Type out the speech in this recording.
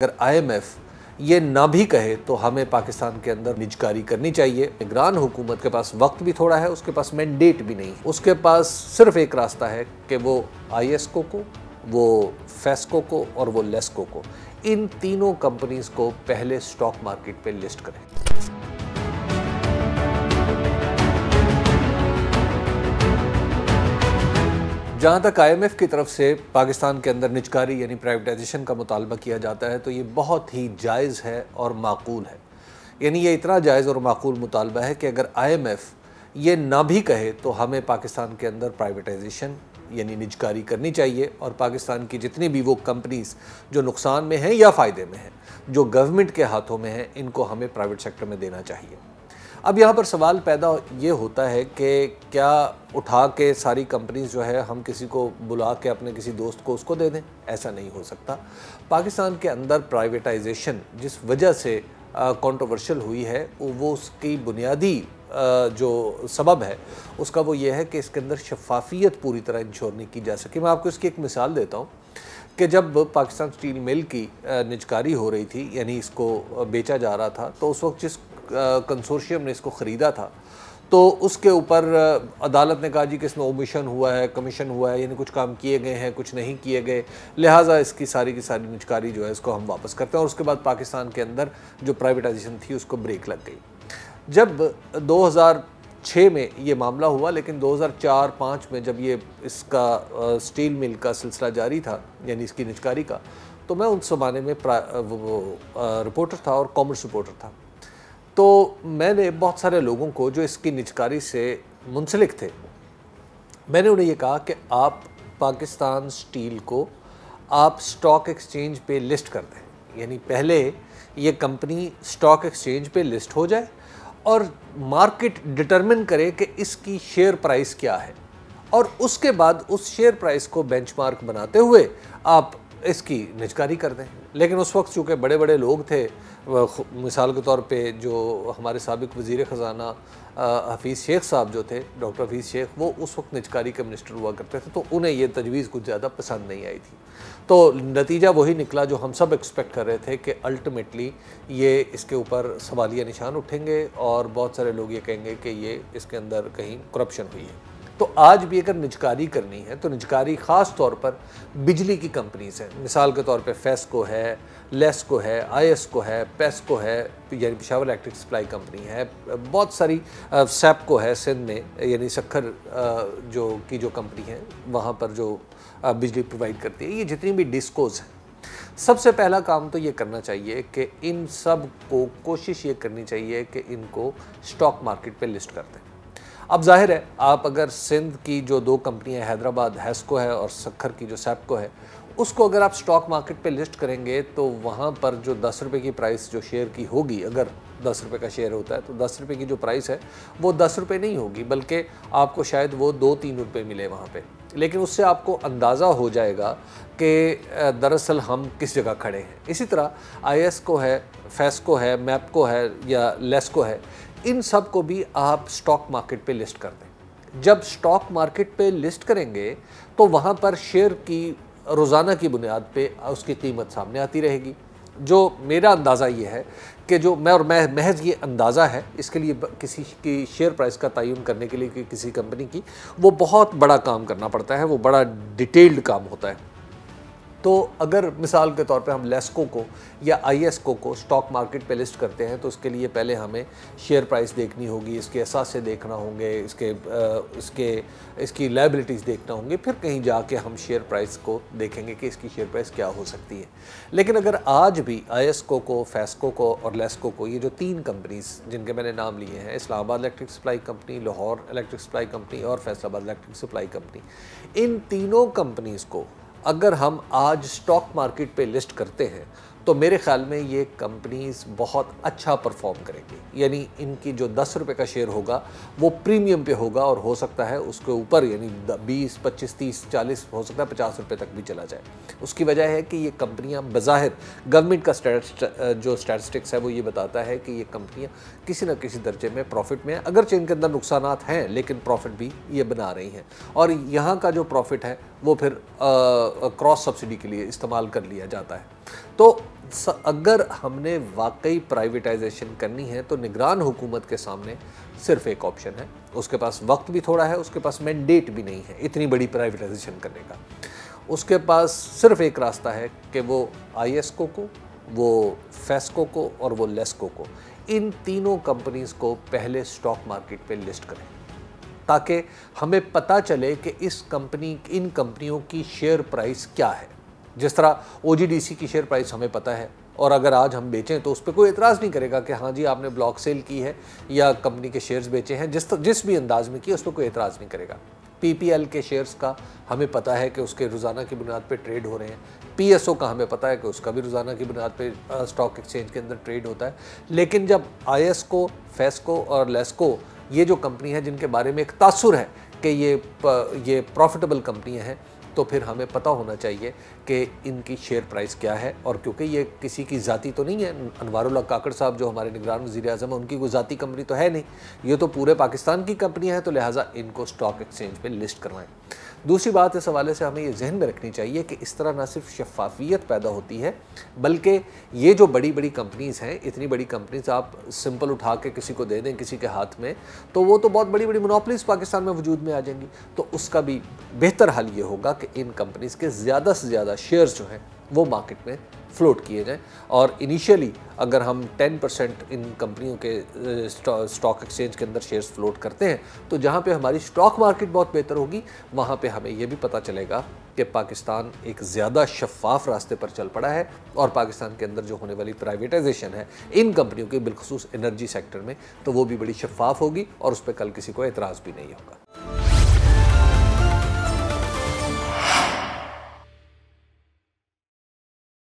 अगर आईएमएफ ये ना भी कहे तो हमें पाकिस्तान के अंदर निजकारी करनी चाहिए। निगरान हुकूमत के पास वक्त भी थोड़ा है, उसके पास मैंडेट भी नहीं। उसके पास सिर्फ़ एक रास्ता है कि वो आईएसको को, वो फेस्को को और वो लेस्को को, इन तीनों कंपनीज़ को पहले स्टॉक मार्केट पे लिस्ट करें। जहाँ तक आईएमएफ की तरफ़ से पाकिस्तान के अंदर निजकारी यानी प्राइवेटाइजेशन का मुतालबा किया जाता है तो ये बहुत ही जायज़ है और माकूल है। यानी ये इतना जायज़ और माकूल मुतालबा है कि अगर आईएमएफ ये ना भी कहे तो हमें पाकिस्तान के अंदर प्राइवेटाइजेशन यानी निजकारी करनी चाहिए और पाकिस्तान की जितनी भी वो कंपनीज़ जो नुकसान में हैं या फ़ायदे में हैं, जो गवर्नमेंट के हाथों में हैं, इनको हमें प्राइवेट सेक्टर में देना चाहिए। अब यहाँ पर सवाल पैदा ये होता है कि क्या उठा के सारी कंपनीज़ जो है, हम किसी को बुला के अपने किसी दोस्त को उसको दे दें? ऐसा नहीं हो सकता। पाकिस्तान के अंदर प्राइवेटाइजेशन जिस वजह से कंट्रोवर्शियल हुई है, वो उसकी बुनियादी जो सबब है, उसका वो ये है कि इसके अंदर शफाफियत पूरी तरह इंश्योर नहीं की जा सकी। मैं आपको इसकी एक मिसाल देता हूँ कि जब पाकिस्तान स्टील मिल की निजकारी हो रही थी, यानी इसको बेचा जा रहा था तो उस वक्त जिस कंसोर्शियम ने इसको ख़रीदा था। तो उसके ऊपर अदालत ने कहा जी कि इसमें ओमिशन हुआ है कमीशन हुआ है, यानी कुछ काम किए गए हैं, कुछ नहीं किए गए। लिहाजा इसकी सारी की सारी निचकारी जो है, इसको हम वापस करते हैं और उसके बाद पाकिस्तान के अंदर जो प्राइवेटाइजेशन थी, उसको ब्रेक लग गई। जब 2006 में ये मामला हुआ, लेकिन 2004-5 में जब ये इसका स्टील मिल का सिलसिला जारी था, यानी इसकी निचकारी का तो मैं उस ज़माने में वो रिपोर्टर था और कॉमर्स रिपोर्टर था। तो मैंने बहुत सारे लोगों को जो इसकी निजकारी से मुंसलिक थे, मैंने उन्हें ये कहा कि आप पाकिस्तान स्टील को आप स्टॉक एक्सचेंज पे लिस्ट कर दें। यानी पहले ये कंपनी स्टॉक एक्सचेंज पे लिस्ट हो जाए और मार्केट डिटरमिन करे कि इसकी शेयर प्राइस क्या है और उसके बाद उस शेयर प्राइस को बेंचमार्क बनाते हुए आप इसकी निजकारी कर दें। लेकिन उस वक्त चूँकि बड़े बड़े लोग थे मिसाल के तौर पे जो हमारे सबक वज़ी ख़जाना हफीज़ शेख साहब जो थे, डॉक्टर हफीज़ शेख, वो उस वक्त निजकारी के मिनिस्टर हुआ करते थे तो उन्हें ये तजवीज़ कुछ ज़्यादा पसंद नहीं आई थी। तो नतीजा वही निकला जो हम सब एक्सपेक्ट कर रहे थे कि अल्टीमेटली ये इसके ऊपर सवालिया निशान उठेंगे और बहुत सारे लोग ये कहेंगे कि ये इसके अंदर कहीं करप्शन हुई है। तो आज भी अगर निजकारी करनी है तो निजकारी ख़ास तौर पर बिजली की कंपनीज़ हैं। मिसाल के तौर पे फेस्को है लेस्को है आईएसको है पेस्को है, यानी पिशावर इलेक्ट्रिक सप्लाई कंपनी है। बहुत सारी सैपको है, सिंध में, यानी सखर जो की जो कंपनी है, वहाँ पर जो बिजली प्रोवाइड करती है। ये जितनी भी डिस्कोज हैं, सबसे पहला काम तो ये करना चाहिए कि इन सबको, कोशिश ये करनी चाहिए कि इनको स्टॉक मार्केट पे लिस्ट कर दें। अब ज़ाहिर है, आप अगर सिंध की जो दो कंपनियाँ हैदराबाद हैस्को है और सखर की जो सैपको है, उसको अगर आप स्टॉक मार्केट पे लिस्ट करेंगे तो वहाँ पर जो दस रुपये की प्राइस जो शेयर की होगी, अगर दस रुपये का शेयर होता है तो दस रुपये की जो प्राइस है, वो दस रुपये नहीं होगी, बल्कि आपको शायद वो दो तीन रुपये मिले वहाँ पे। लेकिन उससे आपको अंदाज़ा हो जाएगा कि दरअसल हम किस जगह खड़े हैं। इसी तरह आई को है, फेस्को है, मैपको है या लेस्को है इन सबको भी आप स्टॉक मार्केट पे लिस्ट कर दें। जब स्टॉक मार्केट पे लिस्ट करेंगे तो वहाँ पर शेयर की, रोज़ाना की बुनियाद पे उसकी कीमत सामने आती रहेगी। जो मेरा अंदाज़ा ये है कि जो मैं और मैं, महज ये अंदाज़ा है, इसके लिए किसी की शेयर प्राइस का तयन करने के लिए कि किसी कंपनी की, वो बहुत बड़ा काम करना पड़ता है, वो बड़ा डिटेल्ड काम होता है। तो अगर मिसाल के तौर पे हम लेस्को को या आईएसको को स्टॉक मार्केट पे लिस्ट करते हैं तो उसके लिए पहले हमें शेयर प्राइस देखनी होगी, इसके एहसास से देखना होंगे, इसके इसके, इसकी लाइबिलिटीज़ देखना होंगे, फिर कहीं जाके हम शेयर प्राइस को देखेंगे कि इसकी शेयर प्राइस क्या हो सकती है। लेकिन अगर आज भी आई को, फेस्को को और लेस्को को ये जो तीन कंपनीज़ जिनके मैंने नाम लिए हैं, Islamabad electric supply company, Lahore electric supply company और फैसलाबाद इलेक्ट्रिक सप्लाई कंपनी, इन तीनों कंपनीज़ को अगर हम आज स्टॉक मार्केट पे लिस्ट करते हैं तो मेरे ख्याल में ये कंपनीज़ बहुत अच्छा परफॉर्म करेंगी। यानी इनकी जो दस रुपये का शेयर होगा, वो प्रीमियम पे होगा और हो सकता है उसके ऊपर, यानी बीस, पच्चीस, तीस, चालीस, हो सकता है पचास रुपये तक भी चला जाए। उसकी वजह है कि ये कंपनियाँ बज़ाहिर गवर्नमेंट का जो स्टैटिस्टिक्स है वो ये बताता है कि ये कंपनियाँ किसी न किसी दर्जे में प्रॉफिट में अगरचे इनके अंदर नुकसान हैं, लेकिन प्रॉफिट भी ये बना रही हैं। और यहाँ का जो प्रॉफिट है, वो फिर क्रॉस सब्सिडी के लिए इस्तेमाल कर लिया जाता है। तो अगर हमने वाकई प्राइवेटाइजेशन करनी है तो निगरान हुकूमत के सामने सिर्फ़ एक ऑप्शन है। उसके पास वक्त भी थोड़ा है, उसके पास मैंडेट भी नहीं है, इतनी बड़ी प्राइवेटाइजेशन करने का। उसके पास सिर्फ़ एक रास्ता है कि वो आई को, वो फेस्को को और वो लेस्को को, इन तीनों कंपनीज़ को पहले स्टॉक मार्केट पे लिस्ट करें। ताकि हमें पता चले कि इस कंपनी इन कंपनियों की शेयर प्राइस क्या है। जिस तरह ओ की शेयर प्राइस हमें पता है, और अगर आज हम बेचें तो उस पर कोई एतराज़ नहीं करेगा कि हाँ जी, आपने ब्लॉक सेल की है या कंपनी के शेयर्स बेचे हैं, जिस जिस भी अंदाज में किया उस पर कोई एतराज़ नहीं करेगा। पीपीएल के शेयर्स का हमें पता है कि उसके रोज़ाना की बुनियाद पे ट्रेड हो रहे हैं। पीएसओ का हमें पता है कि उसका भी रोज़ाना की बुनियाद पे स्टॉक एक्सचेंज के अंदर ट्रेड होता है। लेकिन जब आईएसको फेस्को और लेस्को ये जो कंपनी है, जिनके बारे में एक तासुर है कि ये ये प्रॉफिटेबल कंपनियाँ हैं तो फिर हमें पता होना चाहिए कि इनकी शेयर प्राइस क्या है और क्योंकि ये किसी की ज़ाती तो नहीं है अनवारुल्ला काकड़ साहब जो हमारे निगरान वजी अजम है, उनकी कोई ज़ाती कंपनी तो है नहीं। ये तो पूरे पाकिस्तान की कंपनियाँ हैं तो लिहाजा इनको स्टॉक एक्सचेंज पर लिस्ट करवाएँ। दूसरी बात, इस हवाले से हमें ये जहन में रखनी चाहिए कि इस तरह ना सिर्फ़ शफाफियत पैदा होती है, बल्कि ये जो बड़ी बड़ी कंपनीज़ हैं, इतनी बड़ी कंपनीज़ आप सिंपल उठा के किसी को दे दें किसी के हाथ में तो वो तो बहुत बड़ी बड़ी मोनोपलीज पाकिस्तान में वजूद में आ जाएँगी। तो उसका भी बेहतर हल ये होगा कि इन कंपनीज़ के ज़्यादा से ज़्यादा शेयर्स जो हैं, वो मार्केट में फ्लोट किए जाएँ। और इनिशियली अगर हम 10 परसेंट इन कंपनियों के स्टॉक एक्सचेंज के अंदर शेयर्स फ्लोट करते हैं तो जहाँ पे हमारी स्टॉक मार्केट बहुत बेहतर होगी, वहाँ पे हमें ये भी पता चलेगा कि पाकिस्तान एक ज़्यादा शफाफ रास्ते पर चल पड़ा है और पाकिस्तान के अंदर जो होने वाली प्राइवेटाइजेशन है, इन कंपनियों के बिलखसूस एनर्जी सेक्टर में तो वो भी बड़ी शफाफ होगी और उस पर कल किसी को एतराज़ भी नहीं होगा।